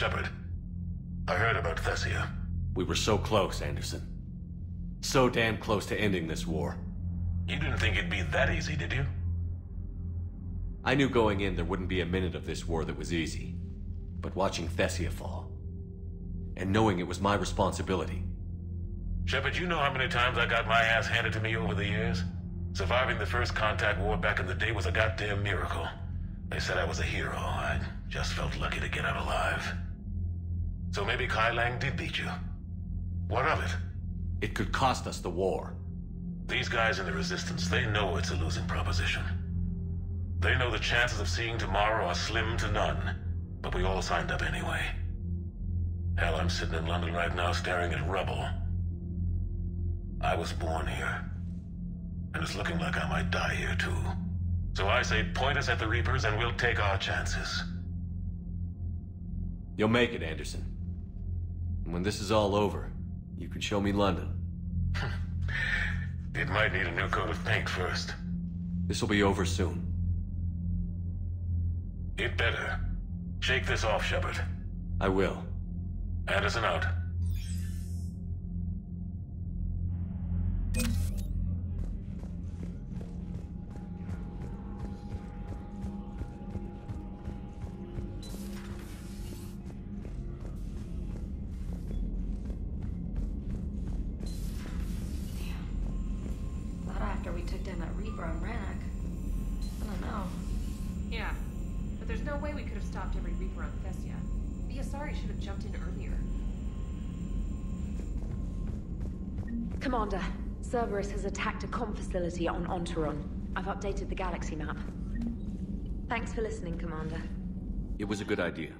Shepard, I heard about Thessia. We were so close, Anderson. So damn close to ending this war. You didn't think it'd be that easy, did you? I knew going in there wouldn't be a minute of this war that was easy. But watching Thessia fall, and knowing it was my responsibility. Shepard, you know how many times I got my ass handed to me over the years? Surviving the first contact war back in the day was a goddamn miracle. They said I was a hero. I just felt lucky to get out alive. So maybe Kai Leng did beat you. What of it? It could cost us the war. These guys in the Resistance, they know it's a losing proposition. They know the chances of seeing tomorrow are slim to none, but we all signed up anyway. Hell, I'm sitting in London right now staring at rubble. I was born here, and it's looking like I might die here too. So I say point us at the Reapers and we'll take our chances. You'll make it, Anderson. And when this is all over, you can show me London. it might need a new coat of paint first. This will be over soon. It better. Shake this off, Shepard. I will. Anderson out. Took down that Reaper on Rannoch. I don't know. Yeah, but there's no way we could have stopped every Reaper on Thessia. The Asari should have jumped in earlier. Commander, Cerberus has attacked a comm facility on Ontarom. I've updated the galaxy map. Thanks for listening, Commander. It was a good idea.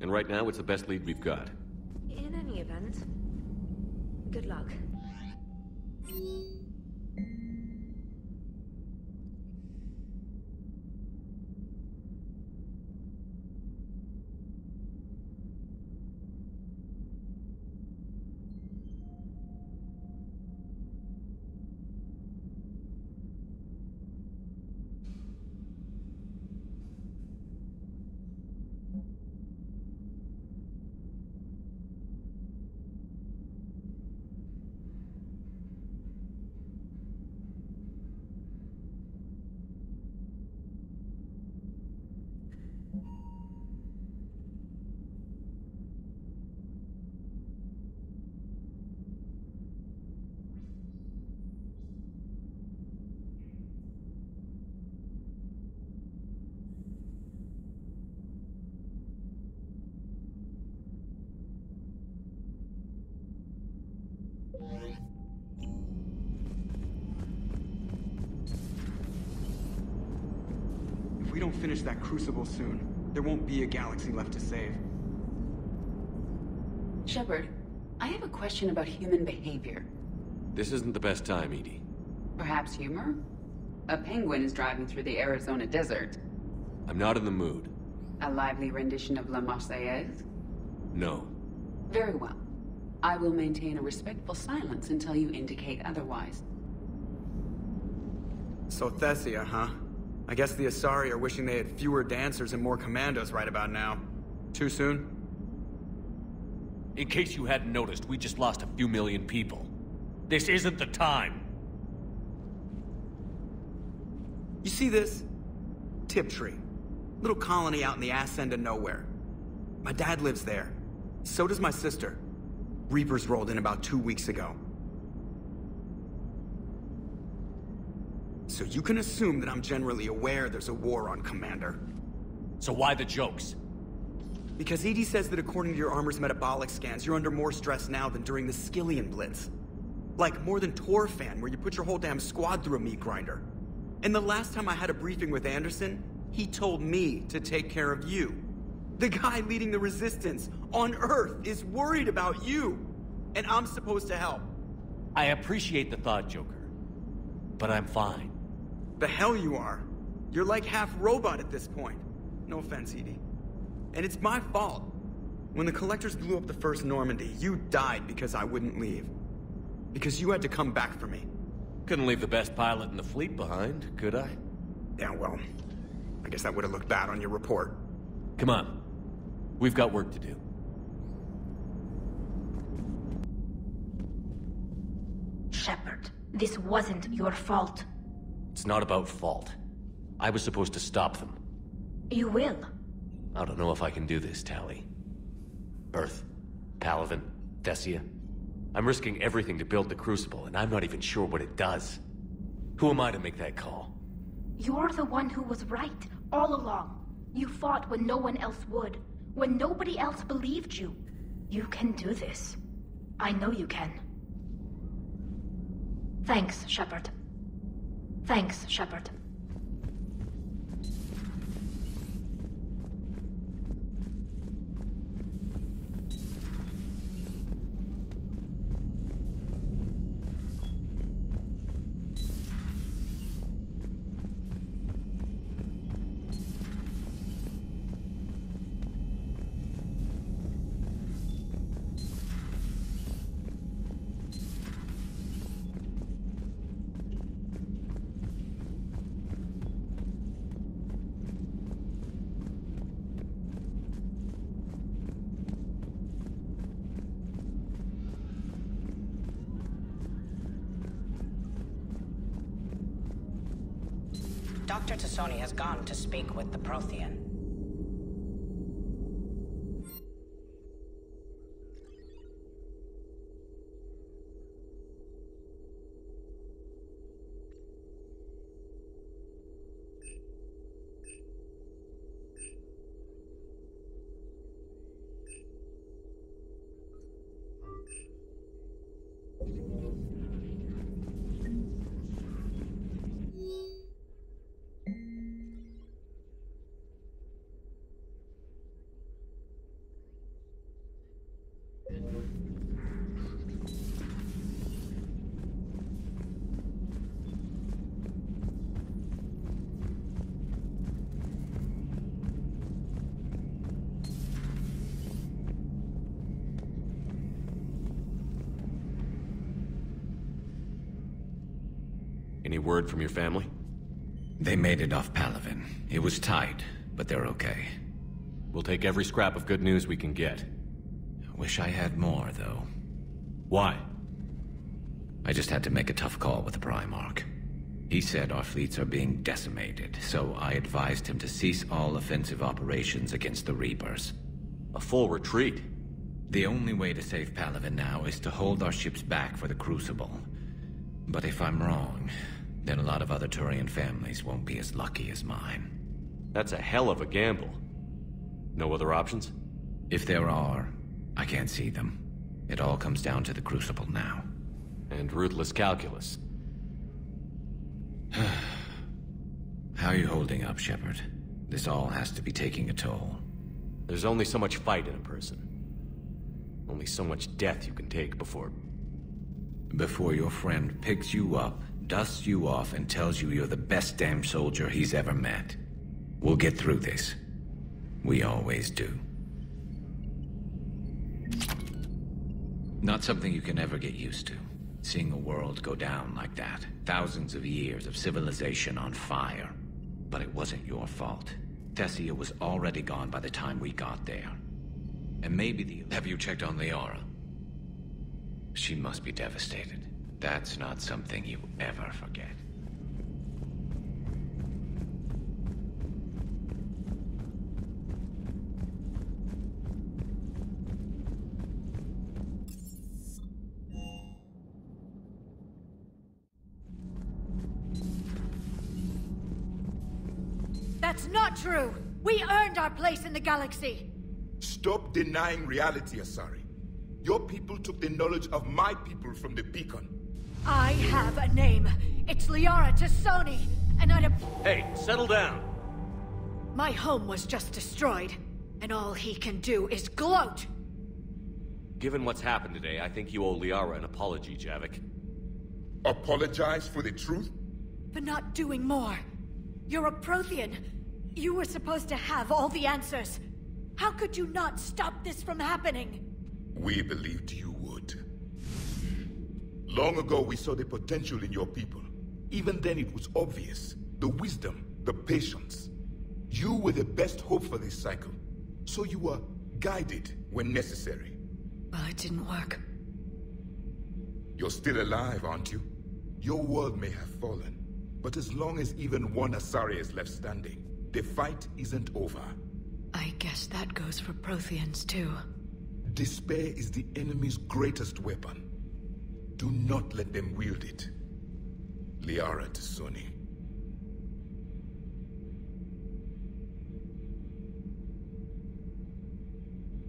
And right now, it's the best lead we've got. In any event, good luck. We don't finish that crucible soon, there won't be a galaxy left to save. Shepard, I have a question about human behavior. This isn't the best time, EDI. Perhaps humor? A penguin is driving through the Arizona desert. I'm not in the mood. A lively rendition of La Marseillaise? No. Very well. I will maintain a respectful silence until you indicate otherwise. So Thessia, huh? I guess the Asari are wishing they had fewer dancers and more commandos right about now. Too soon? In case you hadn't noticed, we just lost a few million people. This isn't the time. You see this? Tiptree. Little colony out in the ass end of nowhere. My dad lives there. So does my sister. Reapers rolled in about two weeks ago. So you can assume that I'm generally aware there's a war on Commander. So why the jokes? Because EDI says that according to your armor's metabolic scans, you're under more stress now than during the Skyllian Blitz. Like, more than Torfan, where you put your whole damn squad through a meat grinder. And the last time I had a briefing with Anderson, he told me to take care of you. The guy leading the resistance on Earth is worried about you. And I'm supposed to help. I appreciate the thought, Joker. But I'm fine. The hell you are. You're like half robot at this point. No offense, EDI. And it's my fault. When the Collectors blew up the first Normandy, you died because I wouldn't leave. Because you had to come back for me. Couldn't leave the best pilot in the fleet behind, could I? Yeah, well, I guess that would have looked bad on your report. Come on. We've got work to do. Shepard, this wasn't your fault. It's not about fault. I was supposed to stop them. You will. I don't know if I can do this, Tali. Earth, Palaven, Thessia. I'm risking everything to build the Crucible, and I'm not even sure what it does. Who am I to make that call? You're the one who was right, all along. You fought when no one else would, when nobody else believed you. You can do this. I know you can. Thanks, Shepard. Thanks, Shepard. Dr. T'Soni has gone to speak with the Prothean. Any word from your family? They made it off Palaven. It was tight, but they're okay. We'll take every scrap of good news we can get. Wish I had more, though. Why? I just had to make a tough call with the Primarch. He said our fleets are being decimated, so I advised him to cease all offensive operations against the Reapers. A full retreat? The only way to save Palaven now is to hold our ships back for the Crucible. But if I'm wrong, then a lot of other Turian families won't be as lucky as mine. That's a hell of a gamble. No other options? If there are, I can't see them. It all comes down to the Crucible now. And ruthless calculus. How are you holding up, Shepard? This all has to be taking a toll. There's only so much fight in a person. Only so much death you can take before... Before your friend picks you up, dusts you off, and tells you you're the best damn soldier he's ever met. We'll get through this. We always do. Not something you can ever get used to. Seeing a world go down like that. Thousands of years of civilization on fire. But it wasn't your fault. Thessia was already gone by the time we got there. And maybe the... Have you checked on Liara? She must be devastated. That's not something you ever forget. That's not true! We earned our place in the galaxy! Stop denying reality, Asari. Your people took the knowledge of my people from the beacon. I have a name. It's Liara T'Soni, and I'd... Hey, settle down! My home was just destroyed, and all he can do is gloat! Given what's happened today, I think you owe Liara an apology, Javik. Apologize for the truth? For not doing more. You're a Prothean. You were supposed to have all the answers. How could you not stop this from happening? We believed you would. Long ago, we saw the potential in your people. Even then, it was obvious. The wisdom, the patience. You were the best hope for this cycle. So you were guided when necessary. Well, it didn't work. You're still alive, aren't you? Your world may have fallen, but as long as even one Asari is left standing, the fight isn't over. I guess that goes for Protheans too. Despair is the enemy's greatest weapon. Do not let them wield it. Liara T'Soni.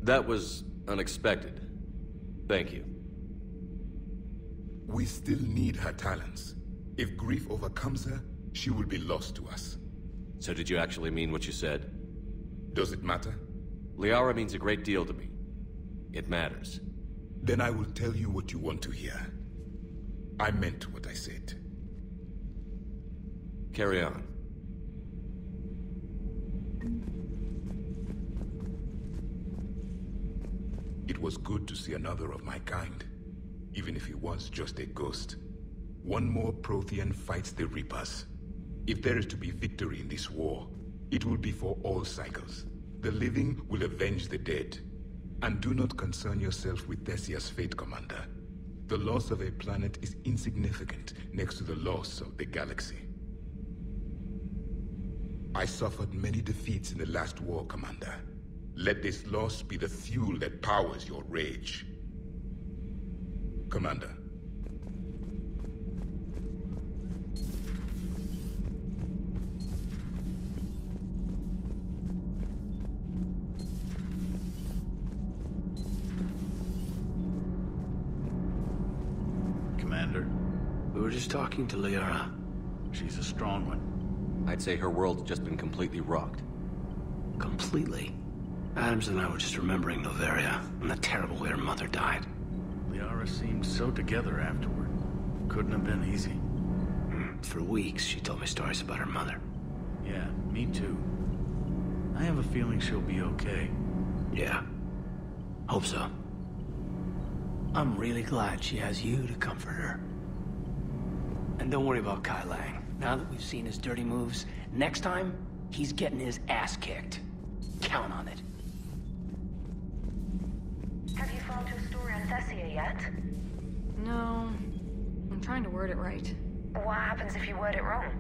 That was unexpected. Thank you. We still need her talents. If grief overcomes her, she will be lost to us. So did you actually mean what you said? Does it matter? Liara means a great deal to me. It matters. Then I will tell you what you want to hear. I meant what I said. Carry on. It was good to see another of my kind, even if he was just a ghost. One more Prothean fights the Reapers. If there is to be victory in this war, it will be for all cycles. The living will avenge the dead. And do not concern yourself with Thessia's fate, Commander. The loss of a planet is insignificant next to the loss of the galaxy. I suffered many defeats in the last war, Commander. Let this loss be the fuel that powers your rage. Commander. Just talking to Liara. She's a strong one. I'd say her world's just been completely rocked. Completely? Adams and I were just remembering Noveria and the terrible way her mother died. Liara seemed so together afterward. Couldn't have been easy. Hmm, for weeks, she told me stories about her mother. Yeah, me too. I have a feeling she'll be okay. Yeah. Hope so. I'm really glad she has you to comfort her. And don't worry about Kai Leng. Now that we've seen his dirty moves, next time, he's getting his ass kicked. Count on it. Have you found your story on Thessia yet? No. I'm trying to word it right. What happens if you word it wrong?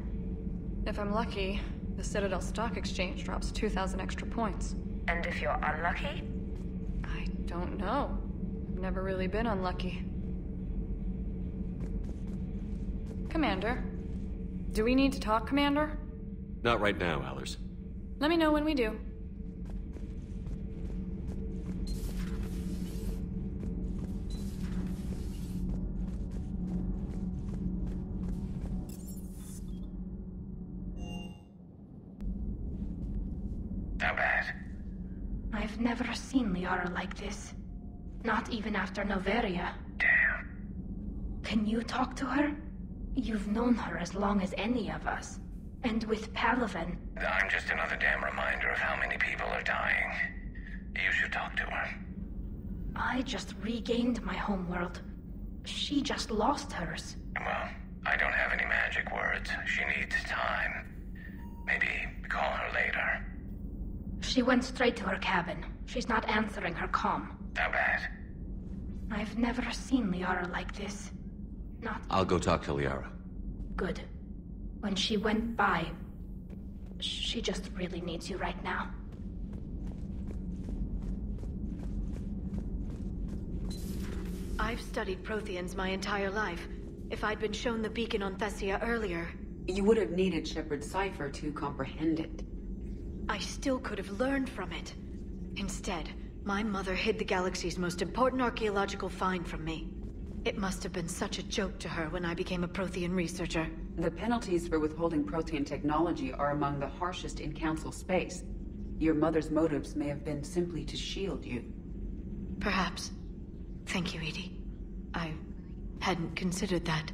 If I'm lucky, the Citadel Stock Exchange drops 2,000 extra points. And if you're unlucky? I don't know. I've never really been unlucky. Commander. Do we need to talk, Commander? Not right now, Allers. Let me know when we do. How bad? I've never seen Liara like this. Not even after Noveria. Damn. Can you talk to her? You've known her as long as any of us. And with Palaven. I'm just another damn reminder of how many people are dying. You should talk to her. I just regained my homeworld. She just lost hers. Well, I don't have any magic words. She needs time. Maybe call her later. She went straight to her cabin. She's not answering her comm. How bad? I've never seen Liara like this. Not I'll go talk to Liara. good. When she went by, she just really needs you right now. I've studied Protheans my entire life. If I'd been shown the beacon on Thessia earlier... You would have needed Shepard's cipher to comprehend it. I still could have learned from it. Instead, my mother hid the galaxy's most important archaeological find from me. It must have been such a joke to her when I became a Prothean researcher. The penalties for withholding Prothean technology are among the harshest in Council space. Your mother's motives may have been simply to shield you. Perhaps. Thank you, EDI. I hadn't considered that.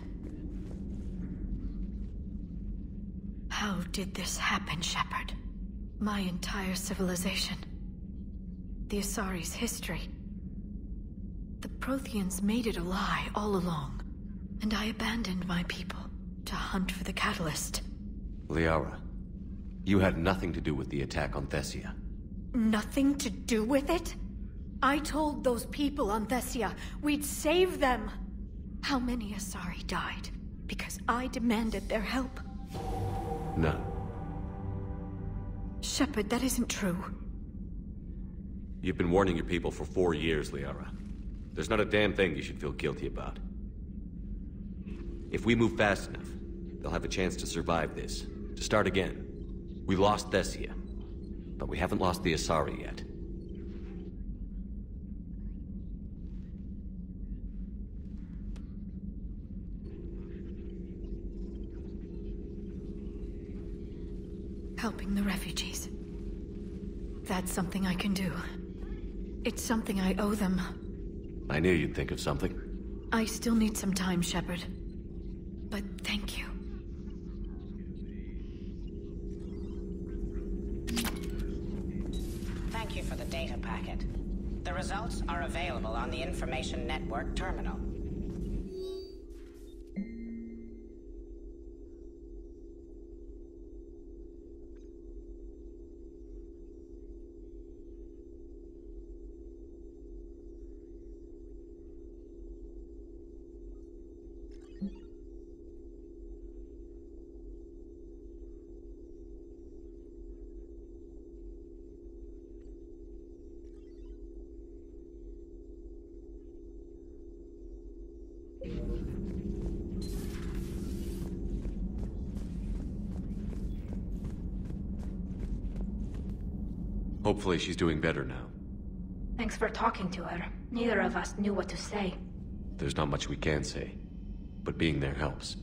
How did this happen, Shepard? My entire civilization. The Asari's history. The Protheans made it a lie all along, and I abandoned my people to hunt for the catalyst. Liara, you had nothing to do with the attack on Thessia. Nothing to do with it? I told those people on Thessia we'd save them. How many Asari died? Because I demanded their help. None. Shepard, that isn't true. You've been warning your people for four years, Liara. There's not a damn thing you should feel guilty about. If we move fast enough, they'll have a chance to survive this. To start again. We lost Thessia. But we haven't lost the Asari yet. Helping the refugees. That's something I can do. It's something I owe them. I knew you'd think of something. I still need some time, Shepard. But thank you. Thank you for the data packet. The results are available on the Information Network terminal. Hopefully she's doing better now. Thanks for talking to her. Neither of us knew what to say. There's not much we can say. But being there helps.